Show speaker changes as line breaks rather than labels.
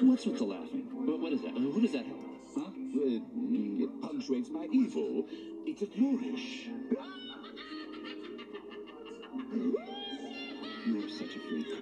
What's with the laughing? What, what is that? Uh, Who does that help?
Huh? It, it punctuates my evil. It's a flourish.
You're such a freak.